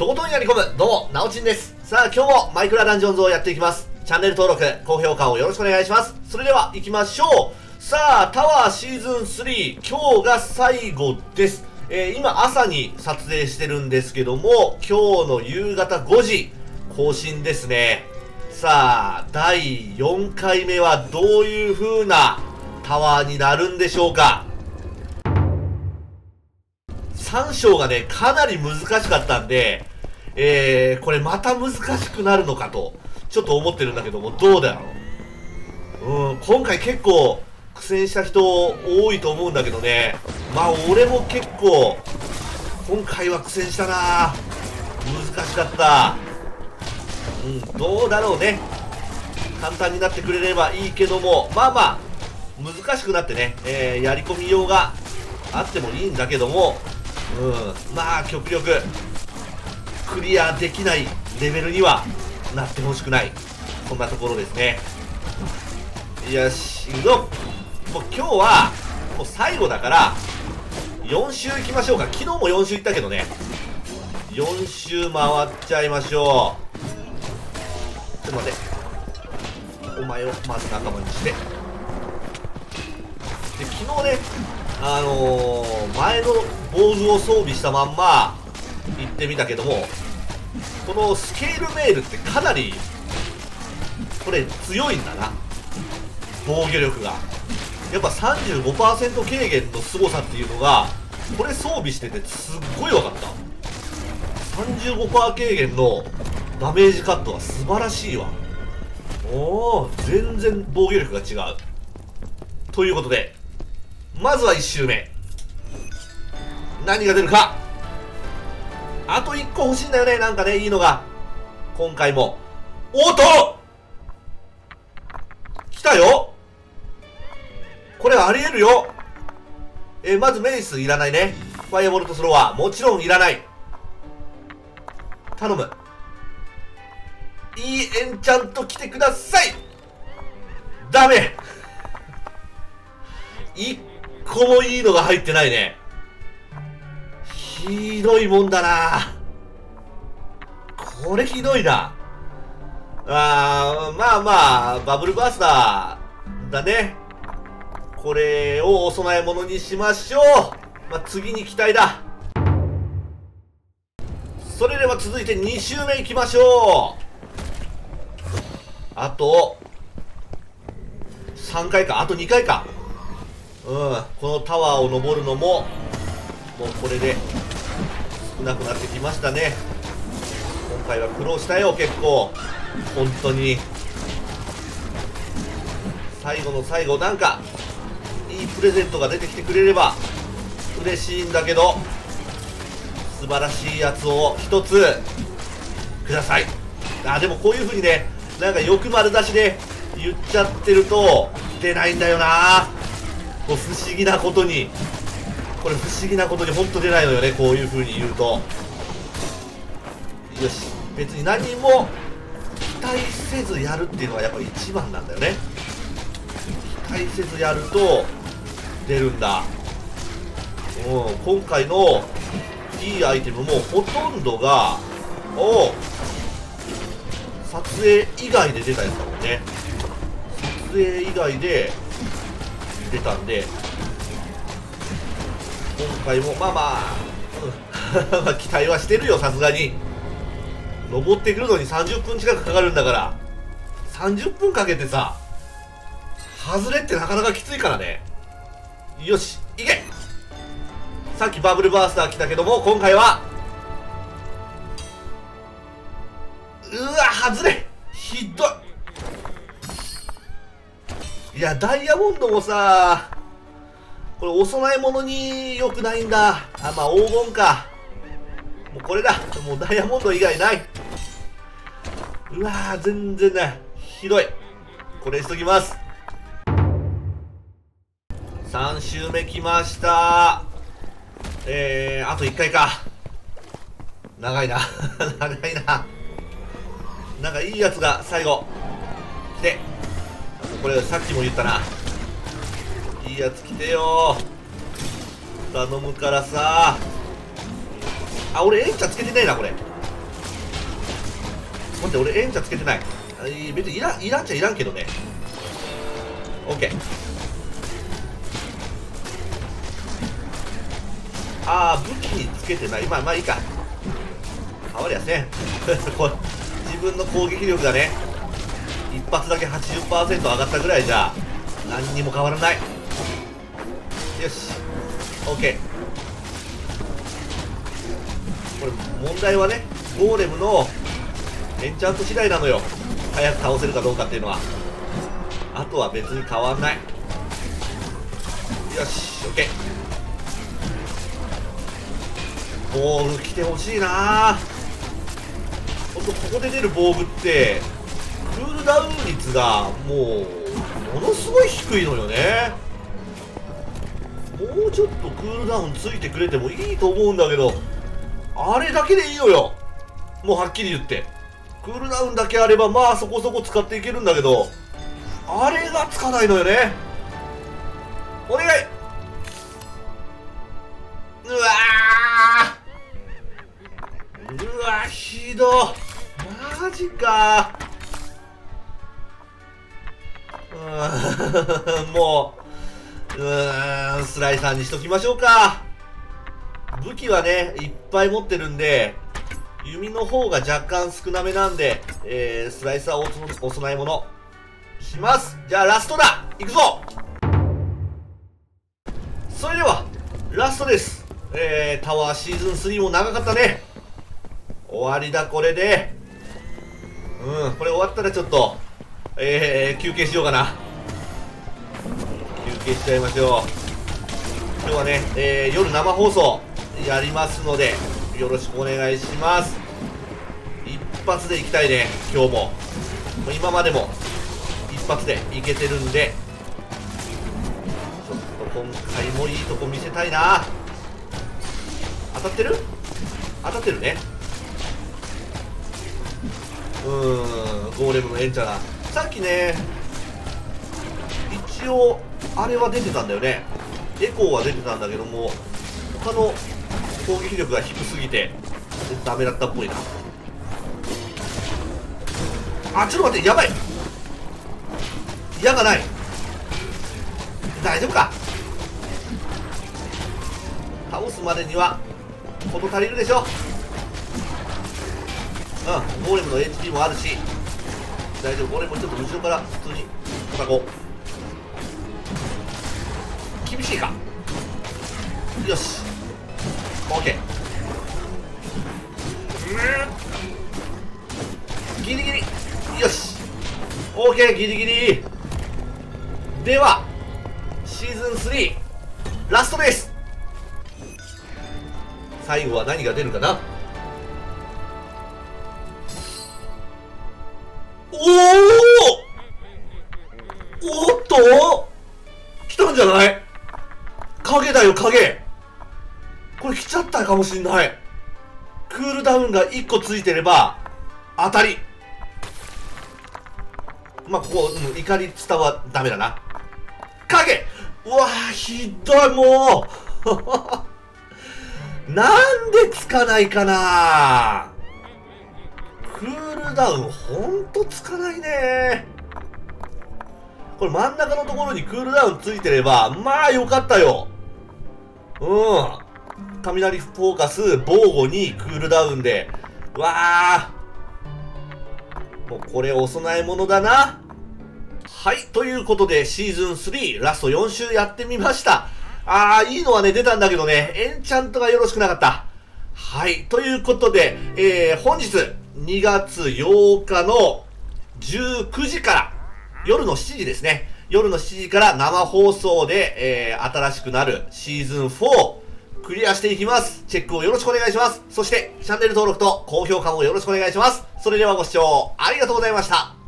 とことんやり込む、どうも、なおちんです。さあ、今日もマイクラダンジョンズをやっていきます。チャンネル登録、高評価をよろしくお願いします。それでは、行きましょう。さあ、タワーシーズン3、今日が最後です。えー、今朝に撮影してるんですけども、今日の夕方5時、更新ですね。さあ、第4回目はどういう風なタワーになるんでしょうか3章がね、かなり難しかったんで、えー、これまた難しくなるのかと、ちょっと思ってるんだけども、どうだろう？うん、今回結構苦戦した人多いと思うんだけどね。まあ俺も結構、今回は苦戦したな難しかった。うん、どうだろうね。簡単になってくれればいいけども、まあまあ、難しくなってね、えー、やり込みようがあってもいいんだけども、うん、まあ極力、クリアできないレベルにはなってほしくない。そんなところですね。よし、行くぞもう今日は、もう最後だから、4周行きましょうか。昨日も4周行ったけどね。4周回っちゃいましょう。ちょっと待ってお前をまず仲間にしてで昨日ねあのー、前の防具を装備したまんま行ってみたけどもこのスケールメールってかなりこれ強いんだな。防御力が。やっぱ35%軽減の凄さっていうのがこれ装備しててすっごい分かった。35%軽減のダメージカットは素晴らしいわ。おお全然防御力が違う。ということでまずは1周目。何が出るか。あと1個欲しいんだよね。なんかねいいのが。今回も。おっと！来たよ。これありえるよ。え、まずメイスいらないね。ファイアボルトスロワーもちろんいらない。頼む。いいエンチャント来てください。ダメ。一個もいいのが入ってないね。ひどいもんだな。これひどいな。あーまあまあバブルバースターだね。これをお供え物にしましょう、まあ、次に期待だ。それでは続いて2周目いきましょう。あと、3回か、あと2回か。うん、このタワーを登るのも、もうこれで。少なくなってきましたね。今回は苦労したよ、結構。本当に。最後の最後、なんか、いいプレゼントが出てきてくれれば、嬉しいんだけど、素晴らしいやつを一つ、ください。あ、でもこういう風にね、なんか欲丸出しで言っちゃってると出ないんだよな不思議なことにこれ不思議なことに本当出ないのよねこういう風に言うと。よし別に何も期待せずやるっていうのがやっぱ一番なんだよね。期待せずやると出るんだ。うん今回のいいアイテムもほとんどがお撮影以外で出たやつだもんね。撮影以外で出たんで今回もまあまあ、うん、期待はしてるよさすがに。登ってくるのに30分近くかかるんだから。30分かけてさ外れってなかなかきついからね。よし行け。さっきバブルバースター来たけども今回はうわ外れ。ひどい。いやダイヤモンドもさこれお供え物に良くないんだ。あまあ黄金か。もうこれだ。もうダイヤモンド以外ない。うわー全然ない。ひどい。これしときます。3周目来ました。えー、あと1回か。長いな。長いな。なんかいいやつが最後。来て。これさっきも言ったな。やつ来てよ。頼むからさ。あ俺エンチャつけてないなこれ。待って俺エンチャつけてない。別にいらんいらんちゃいらんけどね。オッケー。ああ武器につけてない。まあまあいいか。変わりやせん。自分の攻撃力がね一発だけ80%上がったぐらいじゃ何にも変わらない。よし。OK これ問題はねゴーレムのエンチャント次第なのよ。早く倒せるかどうかっていうのは。あとは別に変わんない。よし OK ボール来てほしいな。ほんとここで出る防具ってクールダウン率がもうものすごい低いのよね。もうちょっとクールダウンついてくれてもいいと思うんだけどあれだけでいいのよ。もうはっきり言って。クールダウンだけあればまあそこそこ使っていけるんだけどあれがつかないのよね。お願い。うわうわひどマジか。う んもううーんスライサーにしときましょうか。武器はねいっぱい持ってるんで弓の方が若干少なめなんで、えー、スライサーをお供え物します。じゃあラストだ。いくぞ。それではラストです。えー、タワーシーズン3も長かったね。終わりだこれで。うんこれ終わったらちょっとえー、休憩しようかな。休憩しちゃいましょう。今日はね、えー、夜生放送やりますのでよろしくお願いします。一発でいきたいね今日も。今までも一発でいけてるんでちょっと今回もいいとこ見せたいな。当たってる？当たってるね。うーんゴーレムのエンチャラさっきね一応あれは出てたんだよね。エコーは出てたんだけども他の攻撃力が低すぎてダメだったっぽいな。あちょっと待ってやばい。矢がない。大丈夫か。倒すまでには事足りるでしょ。うんゴーレムの HP もあるし。大丈夫俺もちょっと後ろから普通に叩こう。厳しいか。よし。OK うんギリギリ。よし。OK ギリギリ。ではシーズン3ラストです最後は何が出るかな？おお影だよ影。これ来ちゃったかもしんない。クールダウンが1個ついてれば当たり。まあここ、うん、怒り伝わダメだな。影。うわひどいもう。なんでつかないかな。クールダウンほんとつかないね。これ真ん中のところにクールダウンついてればまあよかったよ。うん雷フォーカス、防護にクールダウンで。わあもうこれお供え物だな。はい。ということで、シーズン3、ラスト4週やってみました。あー、いいのはね、出たんだけどね、エンチャントがよろしくなかった。はい。ということで、えー、本日、2月8日の19時から、夜の7時ですね。夜の7時から生放送で、えー、新しくなるシーズン4、クリアしていきます。チェックをよろしくお願いします。そして、チャンネル登録と高評価もよろしくお願いします。それではご視聴ありがとうございました。